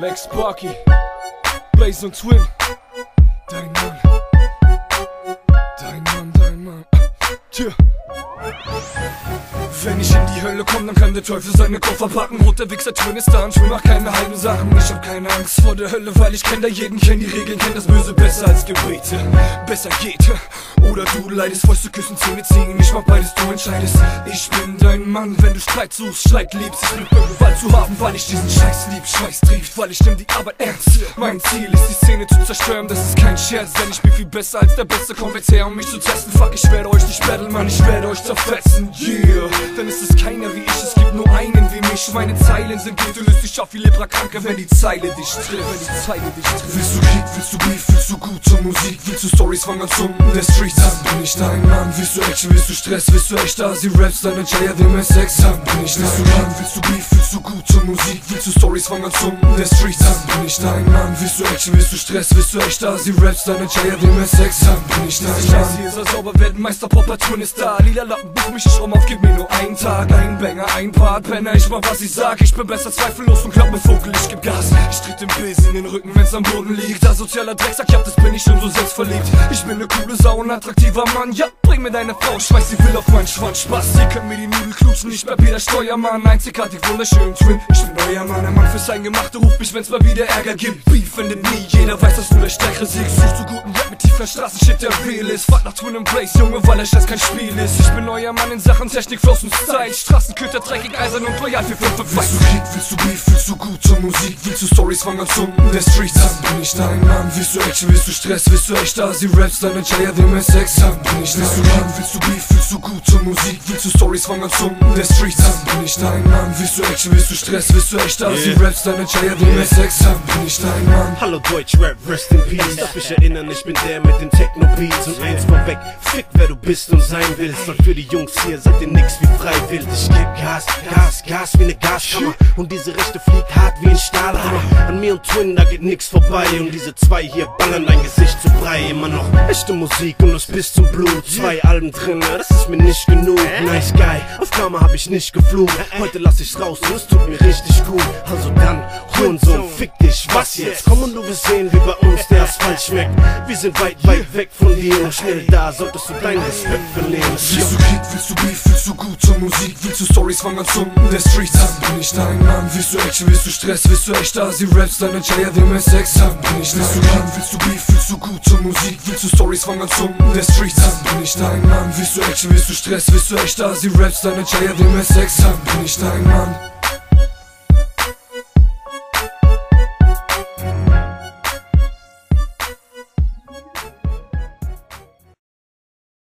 Lex Sparky, Blaze und Twin. Wenn ich in die Hölle komm, dann kann der Teufel seine Koffer packen. Roter Wichser, Twin ist da und Twin macht keine halben Sachen. Ich hab keine Angst vor der Hölle, weil ich kenn da jeden, kenn die Regeln, kenn das Böse besser als Gebete. Besser geht. Oder du leidest, Fäuste küssen, Zähne ziehen. Ich mach beides, du entscheidest. Ich bin dein Mann, wenn du Streit suchst, Streit liebst. Ich bin Gewalt zu haben, weil ich diesen Scheiß lieb. Schweiß trieft, weil ich nimm die Arbeit ernst. Mein Ziel ist, die Szene zu zerstören, das ist kein Scherz. Denn ich bin viel besser als der Beste. Kommt jetzt her, um mich zu testen. Fuck, ich werde euch nicht battlen, Mann, ich werde euch zerfetzen. Yeah, denn es ist keiner wie mich. Meine Zeilen sind gut, du löst dich auf wie Leprakranke, wenn die Zeile dich trifft. Wenn die Zeile dich trifft. Willst du Krieg, willst du Beef, willst du gute Musik, willst du Stories von ganz unten der Streets? Dann bin ich dein Mann. Willst du Action, willst du Stress, willst du echt Asi Raps, deine Jaya, dem es Sex? Dann bin ich dein Mann. Willst du Beef, willst du gute Musik, willst du Stories von ganz unten der Streets? Dann bin ich dein Mann. Willst du Action, willst du Stress, willst du echt Asi Raps, deine Jaya, dem es Sex? Dann bin ich dein Mann. Scheiße, hier soll sauber werden, Meister Popper, Twin ist da. Lila Lappen, buch mich, ich rum auf, gib mir nur einen Tag. Ein Banger, ein Part, Penner, ich mach was ich sag. Ich bin besser, zweifellos und glaub mir Vogel, ich geb Gas. Ich tritt den Biss in den Rücken, wenn's am Boden liegt. Asozialer Drecksack, ja, das bin ich schon so selbstverliebt. Ich bin ne coole Sau, ein attraktiver Mann, ja, bring mir deine Frau, ich weiß, sie will auf meinen Schwanz Spaß. Sie können mir die Nudel klutschen, ich bleib wieder Steuermann. Einzigartig, wunderschön, Twin, ich bin euer Mann. Ein Mann fürs Eingemachte, ruft mich, wenn's mal wieder Ärger gibt. Beef findet nie, jeder weiß, dass du der Stärkere siegst. Suchst du guten Rap mit tiefer Straßenshit, der real ist. Fahrt nach Twin Blaze, Junge, weil der Scheiß kein Spiel ist. Ich bin euer Mann in Sachen Technik, Floss und Style. Straßenköter, dreckig, eisern und loyal für 5 5 Willst du Krieg, willst du Beef, willst du gute Musik, willst du Stories von ganz unten der Streets? Dann bin ich dein Mann. Willst du Action, willst du Stress, willst du echt Asi Raps, deine Jaya, dem es Sex? Dann bin ich dein Mann. Willst du Beef, willst du gute Musik, willst du Stories von ganz unten der Streets? Dann bin ich dein Mann. Willst du Action, willst du Stress, willst du echt Asi Raps, deine Jaya, dem es Sex? Dann bin ich dein Mann. Hallo Deutschrap, rest in peace. Darf ich erinnern, ich bin der mit den Techno-Beats. Und eins vorweg, fick wer du bist und sein willst. Und für die Jungs hier seid ihr nix wie freiwillig. Ich geb Gas, Gas, Gas wie ne Gaskammer. Und diese Rechte fliegt hart wie ein Stahlhammer. An mir und Twin, da geht nix vorbei. Und diese zwei hier ballern dein Gesicht zu Brei. Immer noch echte Musik und das bis zum Blut. Zwei Alben drin, das ist mir nicht genug. Nice Guy, Karma hab ich nicht geflucht. Heute lass ich's raus und es tut mir richtig gut. Also dann, Hurensohn, fick dich, was jetzt? Komm und du wirst sehen, wie bei uns der Asphalt schmeckt. Wir sind weit, weit weg von dir und schnell da solltest du deinen Respekt verlieren. Willst du Krieg, willst du Beef, willst du gute Musik, willst du Stories von ganz unten der Streets? Dann bin ich dein Mann. Willst du Action, willst du Stress, willst du echt Asi Raps, deine Jaya, dem es Sex? Dann bin ich dein Mann. Willst du Beef, willst du gute Musik, willst du Stories von ganz unten der Streets? Dann bin ich dein Mann. Willst du Action, willst du Stress, willst du echt Asi Raps, deine Jaya, dem es Sex? Dann bin ich dein Mann.